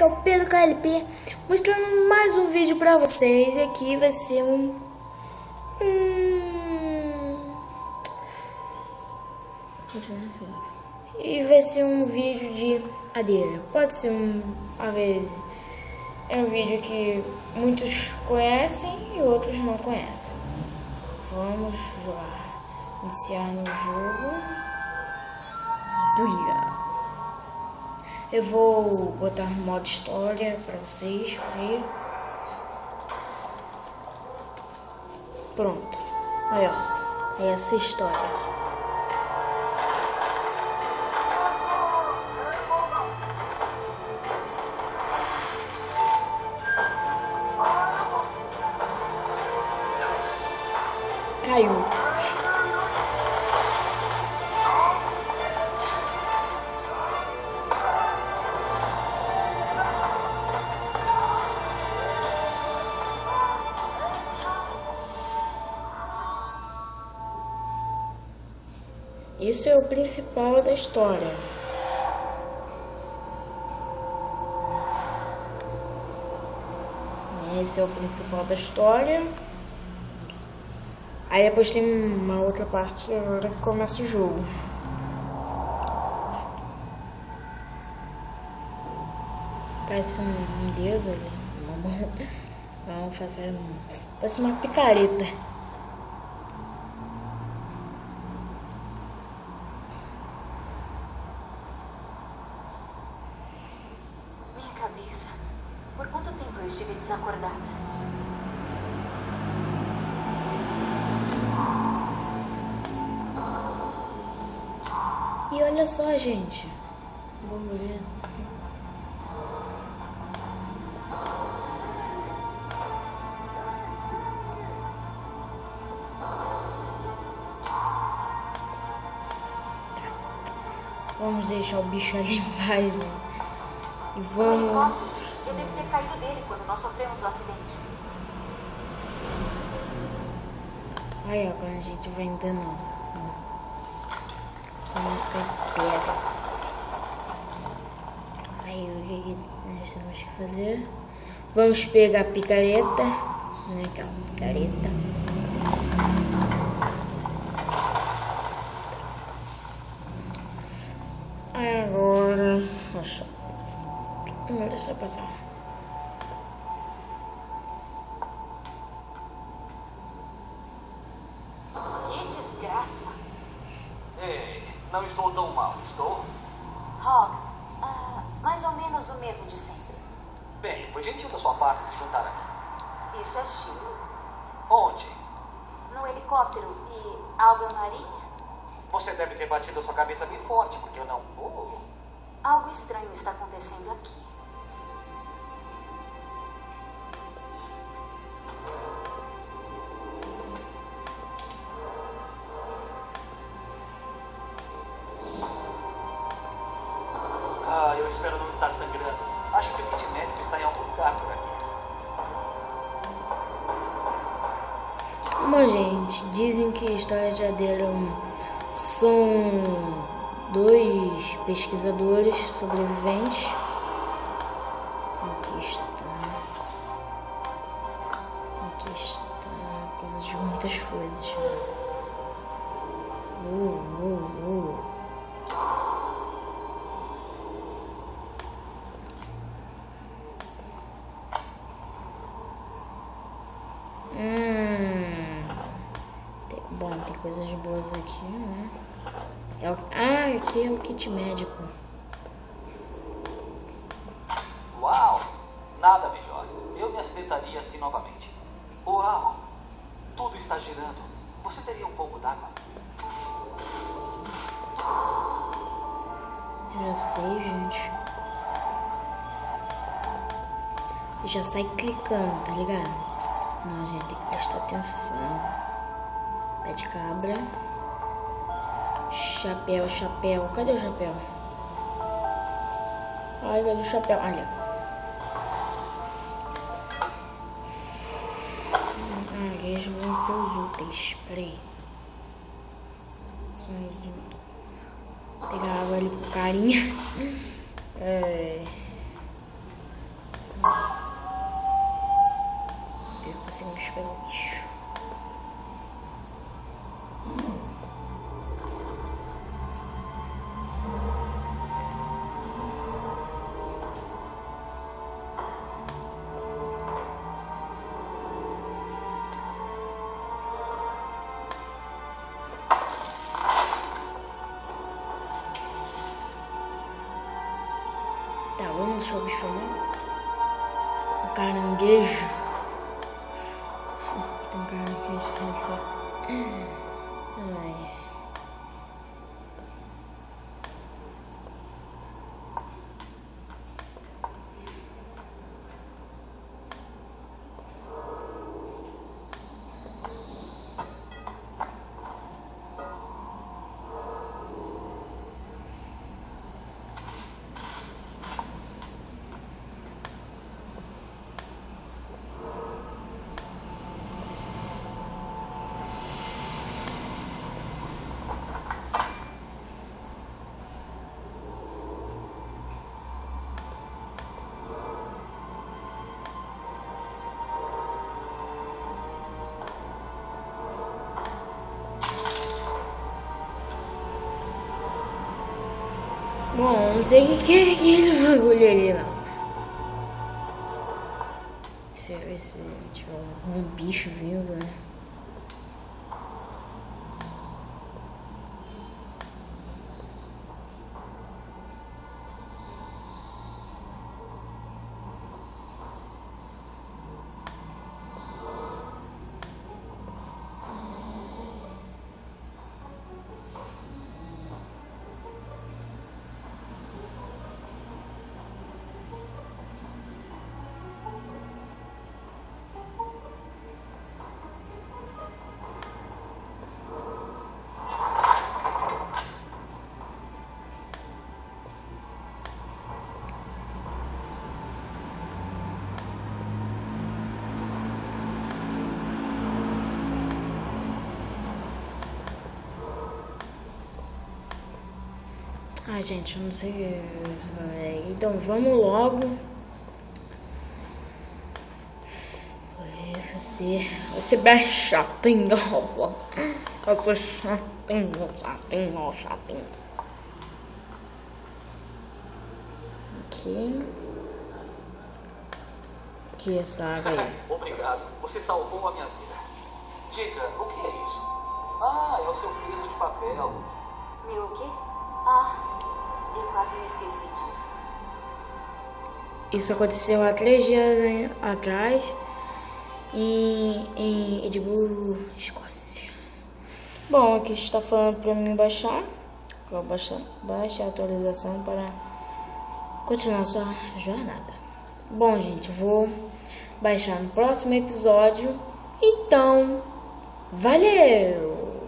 que é o Pedro KLP, mostrando mais um vídeo pra vocês. E aqui vai ser um... Hum... E vai ser um vídeo de adeira. Pode ser um... Às vezes... É um vídeo que muitos conhecem e outros não conhecem. Vamos jogar. Iniciar no jogo. Brilha. Eu vou botar modo história para vocês ver. Pronto. Aí, ó. É essa história. Caiu. Isso é o principal da história. Esse é o principal da história. Aí depois tem uma outra parte que agora começa o jogo. Parece um dedo ali. Vamos fazer. Parece uma picareta. E olha só, gente. Borboleta. Vamos deixar o bicho ali em paz, né? E vamos. Eu devo ter caído dele quando nós sofremos o acidente. Aí, ó, quando a gente vai andando. Começa a cair pedra. Aí, o que, que nós temos que fazer? Vamos pegar a picareta, né? Aquela picareta. Aí agora. Nossa. Agora é só passar. Que desgraça. Ei, não estou tão mal, estou? Rock, ah, mais ou menos o mesmo de sempre. Bem, foi gentil da sua parte se juntar a mim. Isso é Chile. Onde? No helicóptero e alga marinha? Você deve ter batido a sua cabeça bem forte, porque eu não. Oh, Algo estranho está acontecendo aqui. Estar sangrando. Acho que o kit médico está em algum lugar por aqui. Bom, gente, dizem que a história de são dois pesquisadores sobreviventes. Aqui está. Aqui, né? É o- ah, aqui é o kit médico. Uau! Nada melhor. Eu me acidentaria assim novamente. Uau! Tudo está girando. Você teria um pouco d'água? Já sei, gente. Já sai clicando, tá ligado? Não, gente, tem que prestar atenção. Pé de cabra. Chapéu, chapéu. Cadê o chapéu? Ai, cadê o chapéu? Olha. Ah, aqueles vão ser os úteis. Peraí. São os úteis. Pegar água ali pro carinha. Tá, vamos deixar o bicho ali. O caranguejo. Tem um caranguejo aqui. Ai. Não sei o que é aquele bagulho ali, não. Ver se tiver algum bicho vindo, né? Ai, gente, eu não sei isso vai- Então vamos logo. Você, você bem chatinho. Eu sou chatinho, chatinho, chatinho. Aqui. Aqui essa água aí. Obrigado. Você salvou a minha vida. Diga, o que é isso? Ah, é o seu peso de papel. Meu o quê? Ah, eu quase me esqueci disso. Isso aconteceu há três dias né, atrás em, em Edimburgo, Escócia. Bom, aqui está falando para mim baixar. Vou baixar, a atualização para continuar sua jornada. Bom, gente, vou baixar no próximo episódio. Então, valeu!